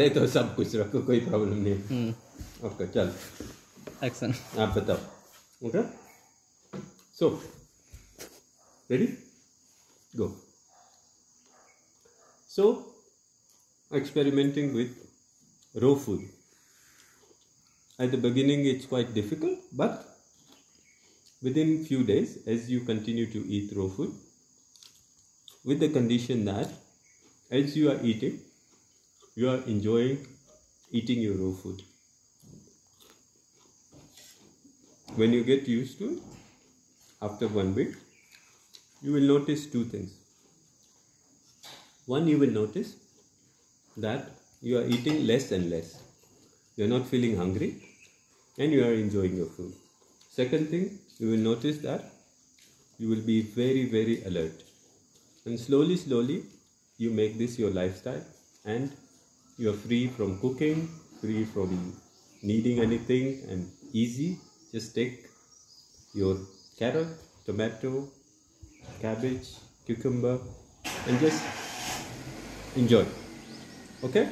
ये तो सब कुछ रखो कोई प्रॉब्लम नहीं। हम्म। ओके चल। एक्शन आप बताओ। Okay so ready go so experimenting with raw food at the beginning it's quite difficult but within few days as you continue to eat raw food with the condition that as you are eating you are enjoying eating your raw food when you get used to it after one week you will notice two things one, you will notice that you are eating less and less. You are not feeling hungry and you are enjoying your food. Second thing, you will notice that you will be very, very alert. And slowly, slowly, you make this your lifestyle and you are free from cooking, free from needing anything, and easy. Just take your carrot, tomato, cabbage, cucumber, and just enjoy okay